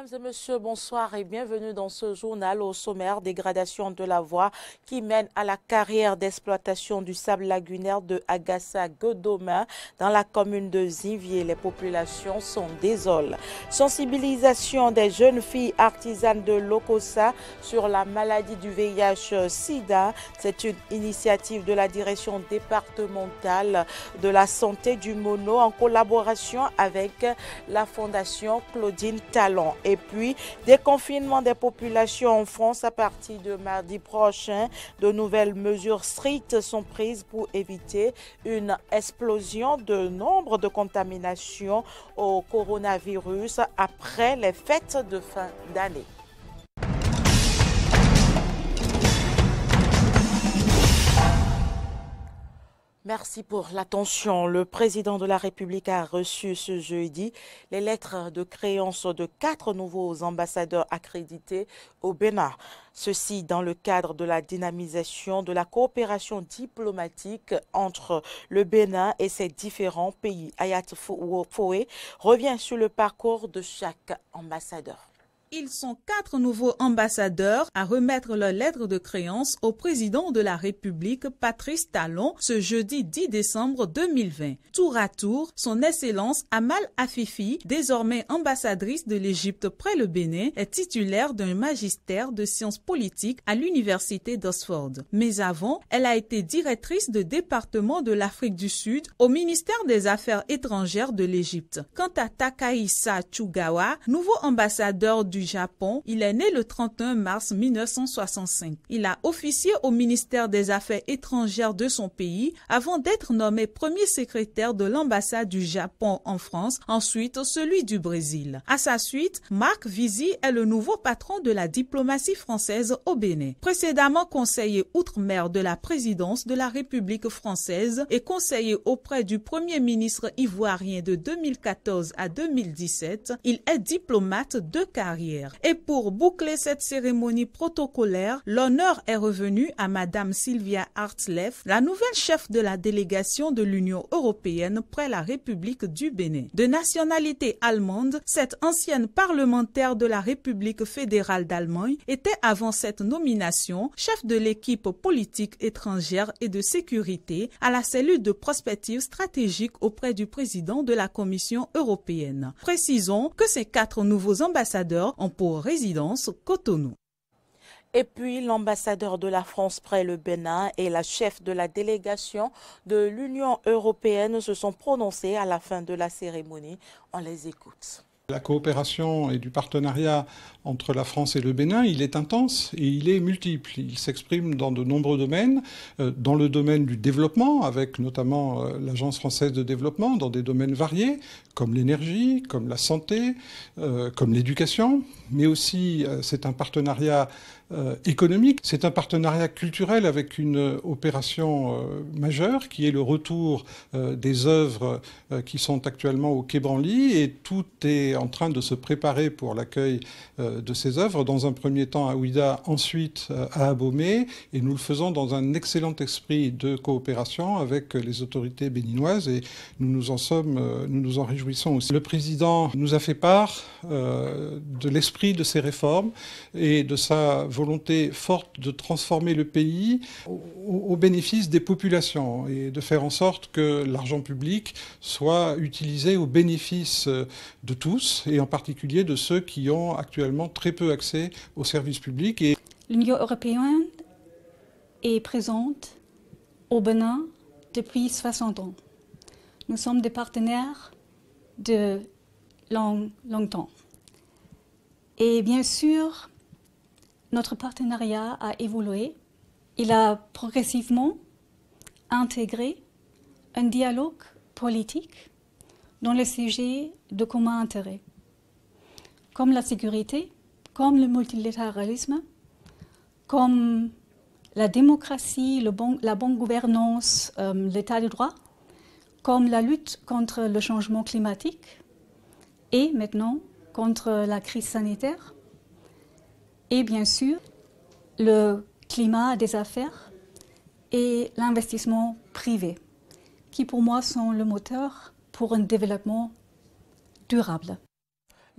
Mesdames et messieurs, bonsoir et bienvenue dans ce journal au sommaire dégradation de la voie qui mène à la carrière d'exploitation du sable lagunaire de Agassa-Godoma dans la commune de Zivier. Les populations sont désolées. Sensibilisation des jeunes filles artisanes de Lokosa sur la maladie du VIH-Sida. C'est une initiative de la direction départementale de la santé du Mono en collaboration avec la fondation Claudine Talon. Puis, déconfinement des populations en France à partir de mardi prochain. De nouvelles mesures strictes sont prises pour éviter une explosion de nombre de contaminations au coronavirus après les fêtes de fin d'année. Merci pour l'attention. Le président de la République a reçu ce jeudi les lettres de créance de quatre nouveaux ambassadeurs accrédités au Bénin. Ceci dans le cadre de la dynamisation de la coopération diplomatique entre le Bénin et ses différents pays. Ayat Foué revient sur le parcours de chaque ambassadeur. Ils sont quatre nouveaux ambassadeurs à remettre leur lettre de créance au président de la République, Patrice Talon, ce jeudi 10 décembre 2020. Tour à tour, son Excellence Amal Afifi, désormais ambassadrice de l'Égypte près le Bénin, est titulaire d'un magistère de sciences politiques à l'Université d'Oxford. Mais avant, elle a été directrice de département de l'Afrique du Sud au ministère des Affaires étrangères de l'Égypte. Quant à Takaisa Chugawa, nouveau ambassadeur du Japon. Il est né le 31 mars 1965. Il a officié au ministère des Affaires étrangères de son pays avant d'être nommé premier secrétaire de l'ambassade du Japon en France, ensuite celui du Brésil. À sa suite, Marc Visi est le nouveau patron de la diplomatie française au Bénin. Précédemment conseiller outre-mer de la présidence de la République française et conseiller auprès du premier ministre ivoirien de 2014 à 2017, il est diplomate de carrière. Et pour boucler cette cérémonie protocolaire, l'honneur est revenu à Madame Sylvia Hartzleff, la nouvelle chef de la délégation de l'Union européenne près la République du Bénin. De nationalité allemande, cette ancienne parlementaire de la République fédérale d'Allemagne était avant cette nomination chef de l'équipe politique étrangère et de sécurité à la cellule de prospective stratégique auprès du président de la Commission européenne. Précisons que ces quatre nouveaux ambassadeurs ont pour résidence Cotonou. Et puis l'ambassadeur de la France près le Bénin et la chef de la délégation de l'Union européenne se sont prononcés à la fin de la cérémonie. On les écoute. La coopération et du partenariat entre la France et le Bénin, il est intense et il est multiple. Il s'exprime dans de nombreux domaines, euh, dans le domaine du développement, avec notamment euh, l'Agence française de développement, dans des domaines variés, comme l'énergie, comme la santé, euh, comme l'éducation, mais aussi c'est un partenariat économique, c'est un partenariat culturel avec une opération majeure qui est le retour des œuvres qui sont actuellement au Quai Branly et tout est en train de se préparer pour l'accueil euh, de ces œuvres, dans un premier temps à Ouida, ensuite euh, à Abomey, et nous le faisons dans un excellent esprit de coopération avec les autorités béninoises, et nous nous en sommes, euh, nous nous en réjouissons Le président nous a fait part de l'esprit de ces réformes et de sa volonté forte de transformer le pays au bénéfice des populations et de faire en sorte que l'argent public soit utilisé au bénéfice de tous et en particulier de ceux qui ont actuellement très peu accès aux services publics. L'Union européenne est présente au Bénin depuis 60 ans. Nous sommes des partenaires de long, longtemps. Et bien sûr, notre partenariat a évolué. Il a progressivement intégré un dialogue politique dans les sujets de commun intérêt, comme la sécurité, comme le multilatéralisme, comme la démocratie, la bonne gouvernance, euh, l'état de droit, comme la lutte contre le changement climatique et maintenant contre la crise sanitaire, et bien sûr le climat des affaires et l'investissement privé, qui pour moi sont le moteur pour un développement durable.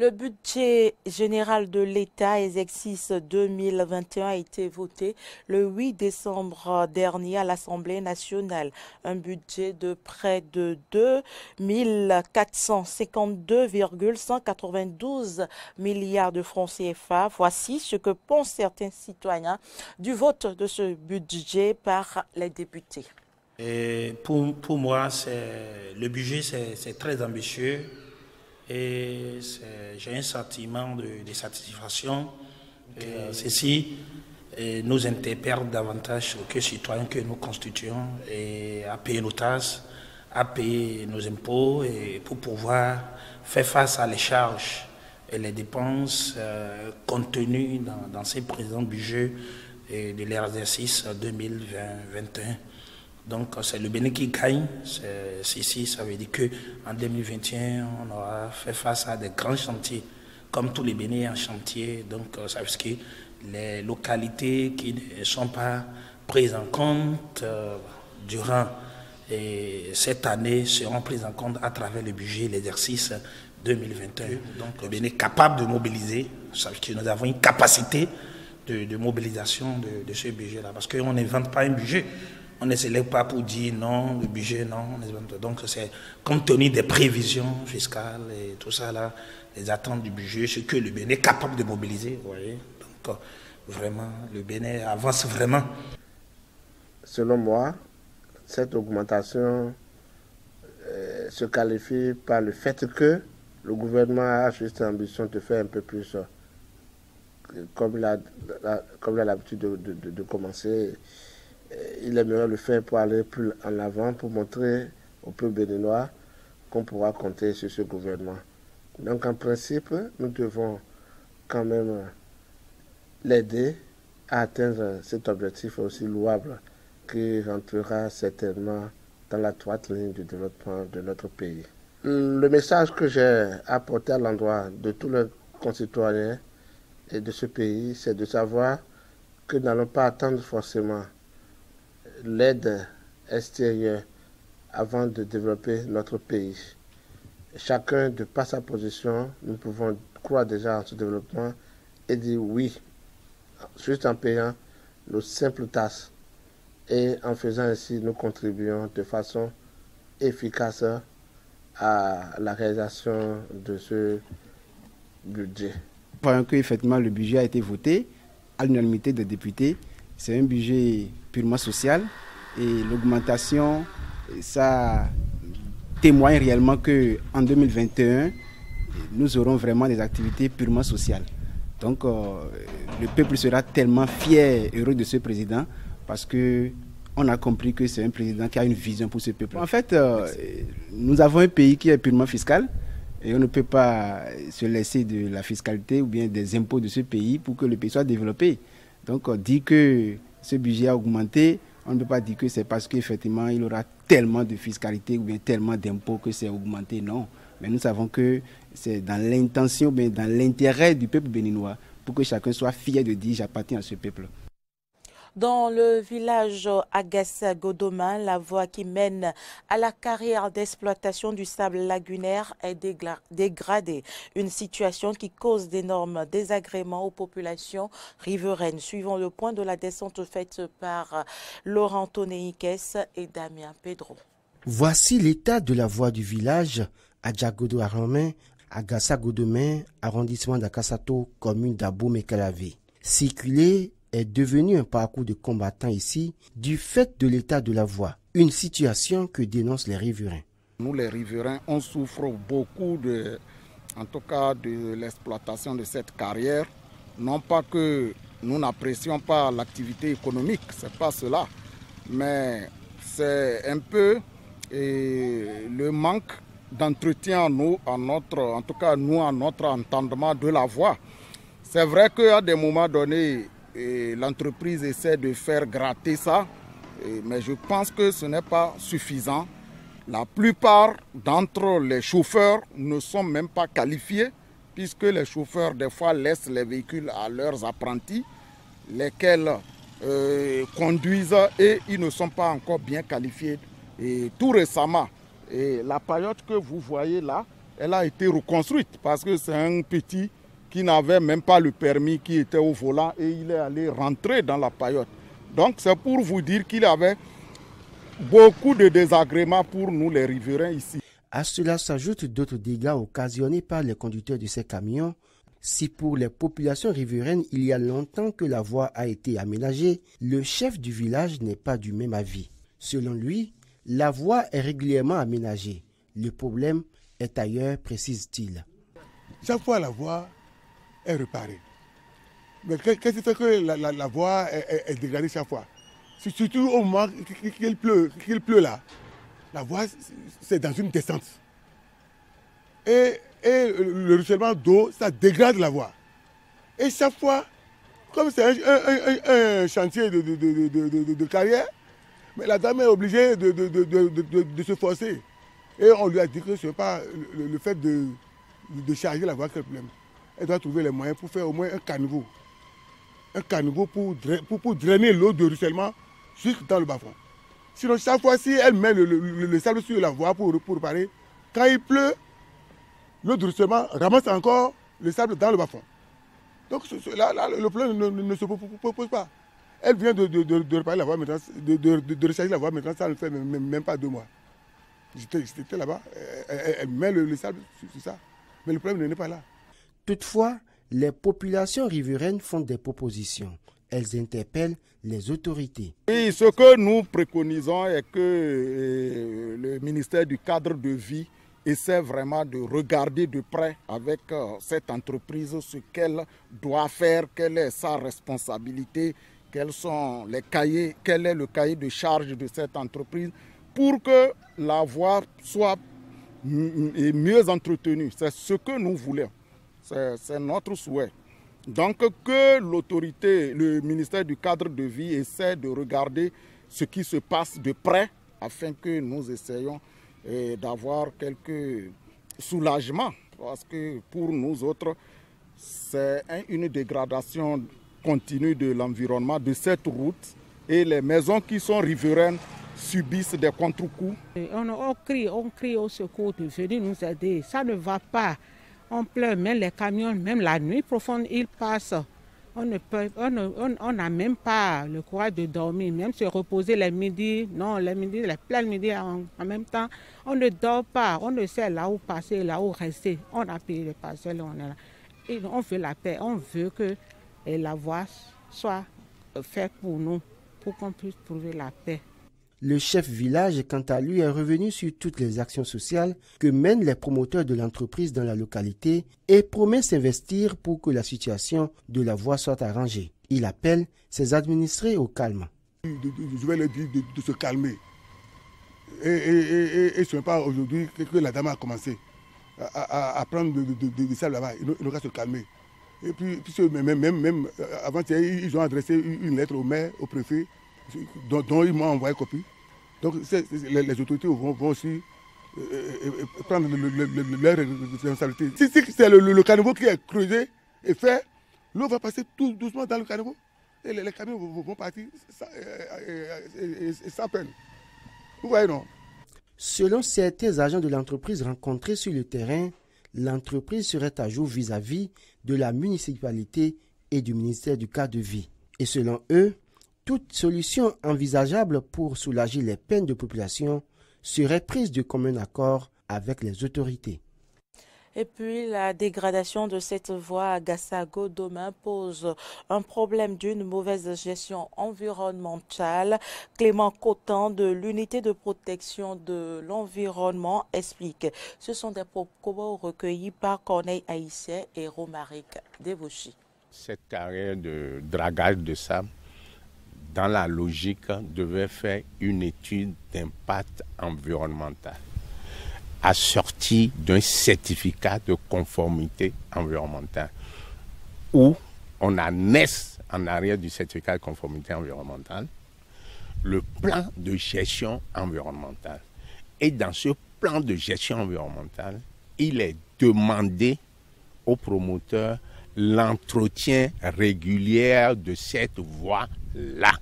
Le budget général de l'État, exercice 2021, a été voté le 8 décembre dernier à l'Assemblée nationale. Un budget de près de 2 452,192 milliards de francs CFA. Voici ce que pensent certains citoyens du vote de ce budget par les députés. Pour, pour moi, le budget, c'est très ambitieux et j'ai un sentiment de, satisfaction. Et ceci nous interpelle davantage que citoyens que nous constituons et à payer nos taxes, à payer nos impôts et pour pouvoir faire face à les charges et les dépenses euh, contenues dans, dans, ces présents budgets de l'exercice 2021. Donc c'est le Bénin qui gagne. Ici, ça veut dire qu'en 2021, on aura fait face à des grands chantiers, comme tous les Bénins en chantier. Donc ça veut dire que les localités qui ne sont pas prises en compte euh, durant cette année seront prises en compte à travers le budget, l'exercice 2021. Donc le Bénin est capable de mobiliser. Ça veut dire que nous avons une capacité de, mobilisation de, de ce budget-là. Parce qu'on n'invente pas un budget on ne se lève pas pour dire non, le budget, non. Donc, c'est compte tenu des prévisions fiscales et tout ça, là, les attentes du budget, ce que le Bénin est capable de mobiliser. Vous voyez Donc, vraiment, le Bénin avance vraiment. Selon moi, cette augmentation euh, se qualifie par le fait que le gouvernement a juste l'ambition de faire un peu plus, euh, comme il a l'habitude de commencer il aimerait le faire pour aller plus en avant, pour montrer au peuple béninois qu'on pourra compter sur ce gouvernement. Donc en principe, nous devons quand même l'aider à atteindre cet objectif aussi louable qui rentrera certainement dans la droite ligne du développement de notre pays. Le message que j'ai apporté à l'endroit de tous les concitoyens et de ce pays, c'est de savoir que nous n'allons pas attendre forcément l'aide extérieure avant de développer notre pays. Chacun, de par sa position, nous pouvons croire déjà en ce développement et dire oui, juste en payant nos simples tasses. Et en faisant ainsi, nous contribuons de façon efficace à la réalisation de ce budget. Voyons que effectivement le budget a été voté à l'unanimité des députés. C'est un budget purement social et l'augmentation, ça témoigne réellement que en 2021, nous aurons vraiment des activités purement sociales. Donc euh, le peuple sera tellement fier et heureux de ce président parce que on a compris que c'est un président qui a une vision pour ce peuple. En fait, euh, nous avons un pays qui est purement fiscal et on ne peut pas se laisser de la fiscalité ou bien des impôts de ce pays pour que le pays soit développé. Donc on dit que ce budget a augmenté, on ne peut pas dire que c'est parce qu'effectivement il aura tellement de fiscalité ou bien tellement d'impôts que c'est augmenté. Non. Mais nous savons que c'est dans l'intention, dans l'intérêt du peuple béninois pour que chacun soit fier de dire j'appartiens à ce peuple. Dans le village Agassa Godomain, la voie qui mène à la carrière d'exploitation du sable lagunaire est dégradée. Une situation qui cause d'énormes désagréments aux populations riveraines. Suivant le point de la descente faite par Laurent Toneikes et Damien Pedro. Voici l'état de la voie du village Adjagodo Aromain, Agassa Godomain, arrondissement d'Akasato, commune d'Abou Mekalavé. Circuler est devenu un parcours de combattants ici du fait de l'état de la voie, une situation que dénoncent les riverains. Nous les riverains, on souffre beaucoup de, en tout cas de l'exploitation de cette carrière. Non pas que nous n'apprécions pas l'activité économique, c'est pas cela, mais c'est un peu le manque d'entretien nous, à notre, en tout cas nous à notre entendement de la voie. C'est vrai qu'à des moments donnés, l'entreprise essaie de faire gratter ça, mais je pense que ce n'est pas suffisant. La plupart d'entre les chauffeurs ne sont même pas qualifiés, puisque les chauffeurs, des fois, laissent les véhicules à leurs apprentis, lesquels euh, conduisent et ils ne sont pas encore bien qualifiés. Et tout récemment, la période que vous voyez là elle a été reconstruite parce que c'est un petit qui n'avait même pas le permis, qui était au volant et il est allé rentrer dans la paillote. Donc c'est pour vous dire qu'il avait beaucoup de désagréments pour nous les riverains ici. À cela s'ajoutent d'autres dégâts occasionnés par les conducteurs de ces camions. Si pour les populations riveraines il y a longtemps que la voie a été aménagée, le chef du village n'est pas du même avis. Selon lui, la voie est régulièrement aménagée. Le problème est ailleurs, précise-t-il. Chaque fois la voie est réparée. Mais qu'est-ce qui fait que la, voie est, dégradée chaque fois Surtout au moment qu'il pleut, qu'il pleut là, la voie c'est dans une descente. Et, le ruissellement d'eau, ça dégrade la voie. Et chaque fois, comme c'est un, chantier de, carrière, mais la dame est obligée de, se forcer. Et on lui a dit que ce n'est pas le, fait de, charger la voie qui est le problème. Elle doit trouver les moyens pour faire au moins un caniveau un caniveau pour, pour, drainer l'eau de ruissellement jusque dans le bas-fond. Sinon, chaque fois, si elle met le, sable sur la voie pour, pour réparer, quand il pleut, l'eau de ruissellement ramasse encore le sable dans le bas-fond. Donc là, le problème ne, se pose pas. Elle vient de, de, réparer la voie maintenant, de, recharger la voie maintenant, ça ne fait même, pas deux mois. J'étais là-bas, elle, met le, sable sur ça. Mais le problème n'est pas là. Toutefois, les populations riveraines font des propositions. Elles interpellent les autorités. Ce que nous préconisons est que euh, le ministère du cadre de vie essaie vraiment de regarder de près avec euh, cette entreprise ce qu'elle doit faire, quelle est sa responsabilité, quels sont les cahiers, quel est le cahier de charge de cette entreprise pour que la voie soit mieux entretenue. C'est ce que nous voulons. C'est notre souhait. Donc que l'autorité, le ministère du cadre de vie essaie de regarder ce qui se passe de près afin que nous essayions eh, d'avoir quelques soulagements. Parce que pour nous autres, c'est une dégradation continue de l'environnement de cette route et les maisons qui sont riveraines subissent des contre-coups. On, on, crie, on crie au secours de venir nous aider. Ça ne va pas on pleure, même les camions, même la nuit profonde, ils passent. On n'a même pas le courage de dormir, même se reposer les midis. Non, les midis, les pleins midis en, même temps. On ne dort pas, on ne sait là où passer, là où rester. On a payé les parcelles, on est là. Et on veut la paix, on veut que la voie soit faite pour nous, pour qu'on puisse trouver la paix. Le chef village, quant à lui, est revenu sur toutes les actions sociales que mènent les promoteurs de l'entreprise dans la localité et promet s'investir pour que la situation de la voie soit arrangée. Il appelle ses administrés au calme. Je vais leur dire de, se calmer. Et, ce n'est pas aujourd'hui que la dame a commencé à, prendre de, ça là-bas. Il doit se calmer. Et puis, même euh, avant, ils ont adressé une lettre au maire, au préfet, dont, ils m'ont envoyé copie. Donc les, autorités vont, aussi euh, euh, euh, prendre leur responsabilité. Si, c'est le, caniveau qui est creusé et fait, l'eau va passer tout doucement dans le caniveau et les, camions vont, partir sans, peine. Vous voyez, non? Selon certains agents de l'entreprise rencontrés sur le terrain, l'entreprise serait à jour vis-à-vis -vis de la municipalité et du ministère du cadre de vie. Et selon eux, toute solution envisageable pour soulager les peines de population serait prise de commun accord avec les autorités. Et puis, la dégradation de cette voie à Gassago demain pose un problème d'une mauvaise gestion environnementale. Clément Cotan de l'unité de protection de l'environnement explique. Ce sont des propos recueillis par Corneille Haïtien et Romaric Devouchi. Cette carrière de dragage de sable dans la logique, devait faire une étude d'impact environnemental assortie d'un certificat de conformité environnementale où on annexé en arrière du certificat de conformité environnementale le plan de gestion environnementale. Et dans ce plan de gestion environnementale, il est demandé aux promoteurs l'entretien régulier de cette voie-là.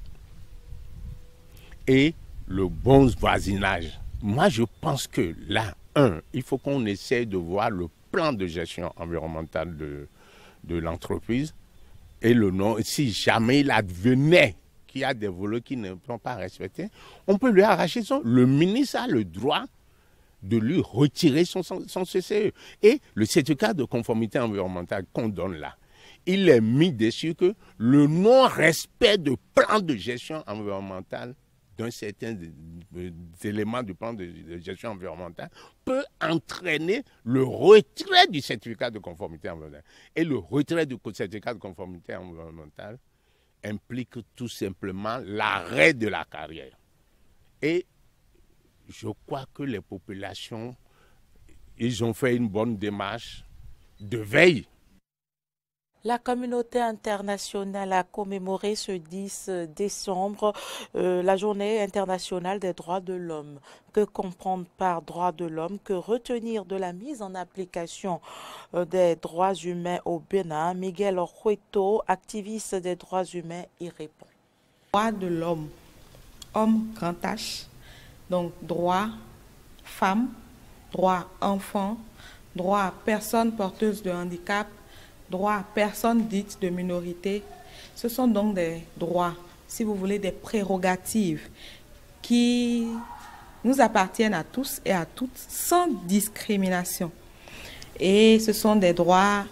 Et le bon voisinage. Moi, je pense que là, un, il faut qu'on essaie de voir le plan de gestion environnementale de, de l'entreprise et le nom. Si jamais il advenait qu'il y a des volets qui ne sont pas respectés, on peut lui arracher son. Le ministre a le droit de lui retirer son, CCE. Et le certificat de conformité environnementale qu'on donne là, il est mis dessus que le non-respect de plan de gestion environnementale d'un certain élément du plan de, gestion environnementale peut entraîner le retrait du certificat de conformité environnementale. Et le retrait du certificat de conformité environnementale implique tout simplement l'arrêt de la carrière. Et je crois que les populations, ils ont fait une bonne démarche de veille la communauté internationale a commémoré ce 10 décembre euh, la journée internationale des droits de l'homme. Que comprendre par droits de l'homme? Que retenir de la mise en application euh, des droits humains au Bénin? Miguel Hueto, activiste des droits humains, y répond. Droits de l'homme, homme grand H, donc droit femme, droit enfant, droit personne porteuse de handicap, droits personnes dites de minorité, ce sont donc des droits, si vous voulez, des prérogatives qui nous appartiennent à tous et à toutes sans discrimination. Et ce sont des droits,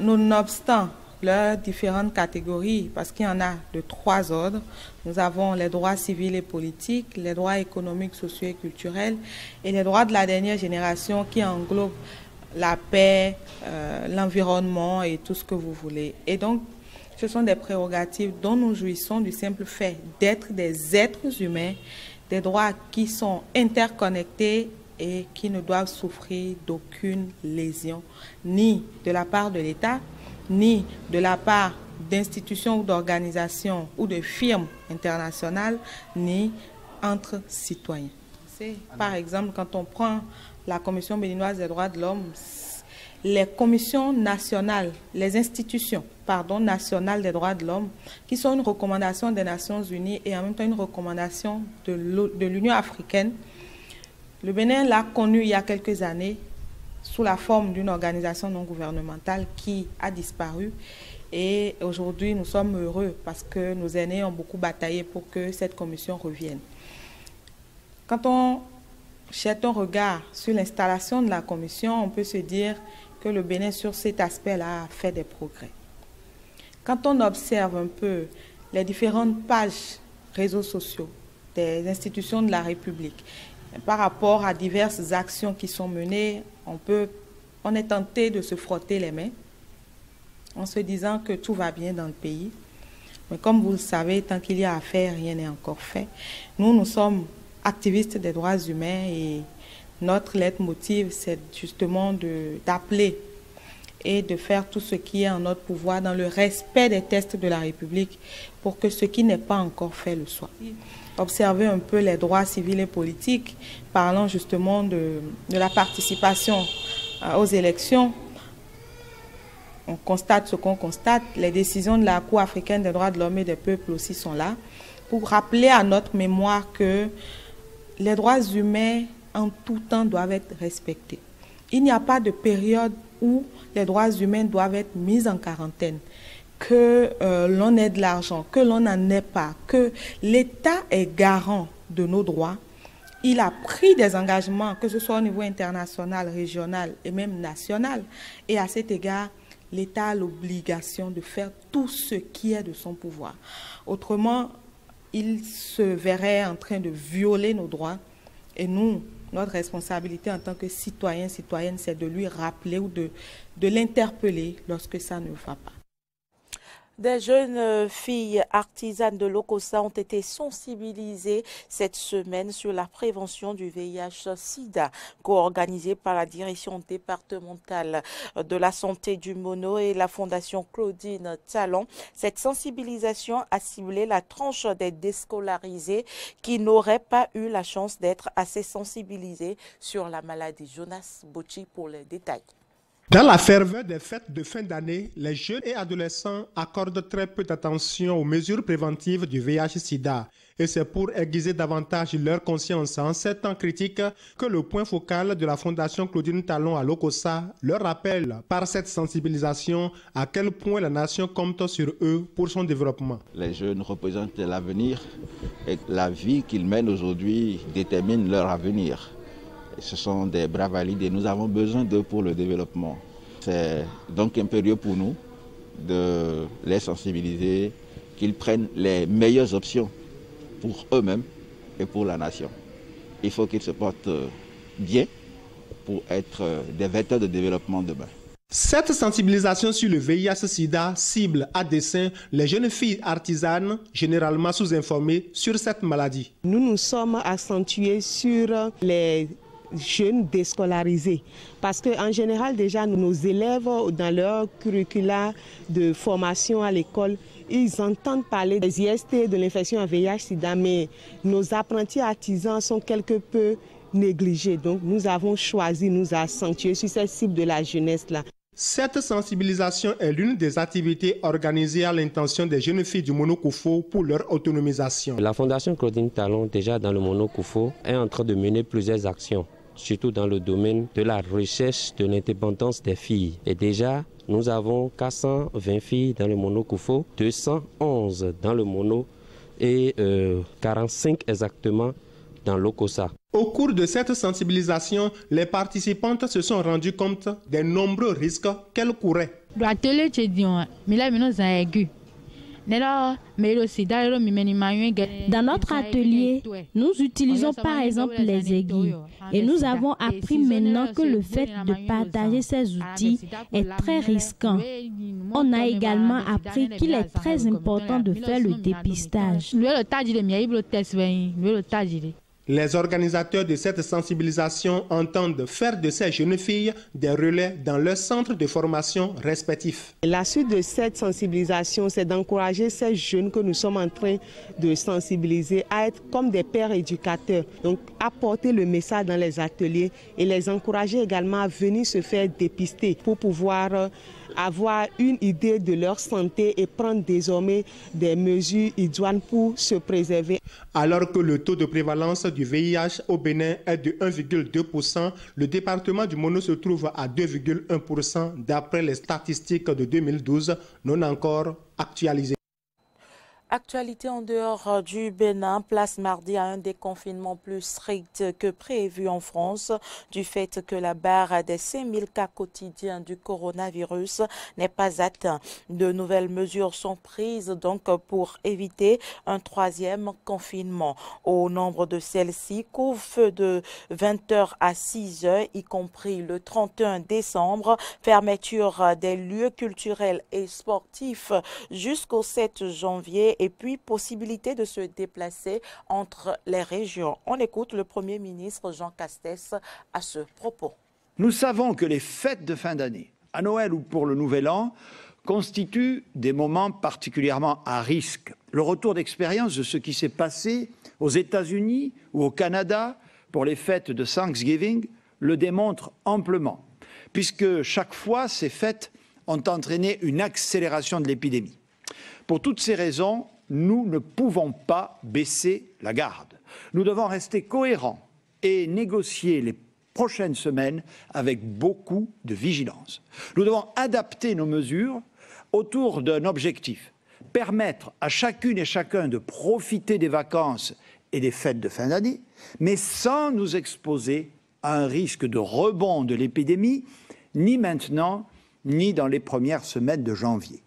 nonobstant leurs différentes catégories, parce qu'il y en a de trois ordres. Nous avons les droits civils et politiques, les droits économiques, sociaux et culturels, et les droits de la dernière génération qui englobent la paix, euh, l'environnement et tout ce que vous voulez. Et donc, ce sont des prérogatives dont nous jouissons du simple fait d'être des êtres humains, des droits qui sont interconnectés et qui ne doivent souffrir d'aucune lésion, ni de la part de l'État, ni de la part d'institutions ou d'organisations ou de firmes internationales, ni entre citoyens. Par exemple, quand on prend la Commission béninoise des droits de l'homme, les commissions nationales, les institutions, pardon, nationales des droits de l'homme, qui sont une recommandation des Nations Unies et en même temps une recommandation de l'Union africaine. Le Bénin l'a connu il y a quelques années sous la forme d'une organisation non gouvernementale qui a disparu. Et aujourd'hui, nous sommes heureux parce que nos aînés ont beaucoup bataillé pour que cette commission revienne. Quand on jette un regard sur l'installation de la commission, on peut se dire que le Bénin, sur cet aspect-là, a fait des progrès. Quand on observe un peu les différentes pages réseaux sociaux des institutions de la République, par rapport à diverses actions qui sont menées, on, peut, on est tenté de se frotter les mains en se disant que tout va bien dans le pays. Mais comme vous le savez, tant qu'il y a à faire, rien n'est encore fait. Nous, nous sommes activistes des droits humains et notre leitmotiv, c'est justement d'appeler et de faire tout ce qui est en notre pouvoir dans le respect des tests de la République pour que ce qui n'est pas encore fait le soit. Observer un peu les droits civils et politiques, parlant justement de, de la participation euh, aux élections. On constate ce qu'on constate. Les décisions de la Cour africaine des droits de l'homme et des peuples aussi sont là pour rappeler à notre mémoire que les droits humains en tout temps doivent être respectés. Il n'y a pas de période où les droits humains doivent être mis en quarantaine, que euh, l'on ait de l'argent, que l'on n'en ait pas, que l'État est garant de nos droits. Il a pris des engagements, que ce soit au niveau international, régional et même national. Et à cet égard, l'État a l'obligation de faire tout ce qui est de son pouvoir. Autrement, il se verrait en train de violer nos droits. Et nous, notre responsabilité en tant que citoyen, citoyenne, c'est de lui rappeler ou de, de l'interpeller lorsque ça ne va pas. Des jeunes filles artisanes de l'Ocosa ont été sensibilisées cette semaine sur la prévention du VIH-Sida, co-organisée par la direction départementale de la santé du Mono et la fondation Claudine Talon. Cette sensibilisation a ciblé la tranche des déscolarisés qui n'auraient pas eu la chance d'être assez sensibilisés sur la maladie. Jonas Bocci pour les détails. Dans la ferveur des fêtes de fin d'année, les jeunes et adolescents accordent très peu d'attention aux mesures préventives du VIH-Sida Et c'est pour aiguiser davantage leur conscience en ces temps critiques que le point focal de la Fondation Claudine Talon à Lokosa leur rappelle par cette sensibilisation à quel point la nation compte sur eux pour son développement. Les jeunes représentent l'avenir et la vie qu'ils mènent aujourd'hui détermine leur avenir. Ce sont des bras valides et nous avons besoin d'eux pour le développement. C'est donc impérieux pour nous de les sensibiliser, qu'ils prennent les meilleures options pour eux-mêmes et pour la nation. Il faut qu'ils se portent bien pour être des vecteurs de développement demain. Cette sensibilisation sur le VIH-Sida cible à dessein les jeunes filles artisanes, généralement sous-informées sur cette maladie. Nous nous sommes accentués sur les jeunes déscolarisés. Parce qu'en général, déjà, nos élèves, dans leur curricula de formation à l'école, ils entendent parler des IST, de l'infection à VIH-Sida, mais nos apprentis artisans sont quelque peu négligés. Donc, nous avons choisi, nous accentuer sur cette cible de la jeunesse-là. Cette sensibilisation est l'une des activités organisées à l'intention des jeunes filles du Monokoufo pour leur autonomisation. La Fondation Claudine Talon, déjà dans le Monokoufo, est en train de mener plusieurs actions surtout dans le domaine de la recherche de l'indépendance des filles. Et déjà, nous avons 420 filles dans le mono 211 dans le mono et 45 exactement dans l'Okosa. Au cours de cette sensibilisation, les participantes se sont rendues compte des nombreux risques qu'elles couraient. Dans notre atelier, nous utilisons par exemple les aiguilles. et nous avons appris maintenant que le fait de partager ces outils est très risquant. On a également appris qu'il est très important de faire le dépistage. Les organisateurs de cette sensibilisation entendent faire de ces jeunes filles des relais dans leurs centres de formation respectifs. La suite de cette sensibilisation, c'est d'encourager ces jeunes que nous sommes en train de sensibiliser à être comme des pères éducateurs. Donc apporter le message dans les ateliers et les encourager également à venir se faire dépister pour pouvoir avoir une idée de leur santé et prendre désormais des mesures idoines pour se préserver. Alors que le taux de prévalence du VIH au Bénin est de 1,2%, le département du Mono se trouve à 2,1% d'après les statistiques de 2012 non encore actualisées. Actualité en dehors euh, du Bénin, place mardi à un déconfinement plus strict que prévu en France du fait que la barre des 5000 cas quotidiens du coronavirus n'est pas atteinte. De nouvelles mesures sont prises donc pour éviter un troisième confinement. Au nombre de celles-ci, couvre-feu de 20h à 6h, y compris le 31 décembre, fermeture des lieux culturels et sportifs jusqu'au 7 janvier et puis possibilité de se déplacer entre les régions. On écoute le Premier ministre Jean Castex à ce propos. Nous savons que les fêtes de fin d'année, à Noël ou pour le Nouvel An, constituent des moments particulièrement à risque. Le retour d'expérience de ce qui s'est passé aux États-Unis ou au Canada pour les fêtes de Thanksgiving le démontre amplement, puisque chaque fois ces fêtes ont entraîné une accélération de l'épidémie. Pour toutes ces raisons, nous ne pouvons pas baisser la garde. Nous devons rester cohérents et négocier les prochaines semaines avec beaucoup de vigilance. Nous devons adapter nos mesures autour d'un objectif permettre à chacune et chacun de profiter des vacances et des fêtes de fin d'année, mais sans nous exposer à un risque de rebond de l'épidémie, ni maintenant, ni dans les premières semaines de janvier.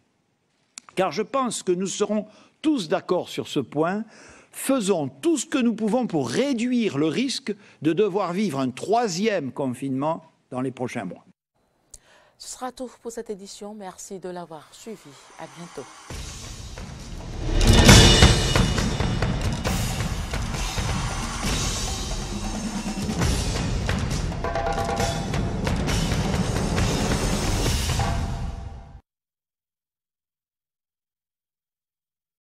Car je pense que nous serons tous d'accord sur ce point. Faisons tout ce que nous pouvons pour réduire le risque de devoir vivre un troisième confinement dans les prochains mois. Ce sera tout pour cette édition. Merci de l'avoir suivi. À bientôt.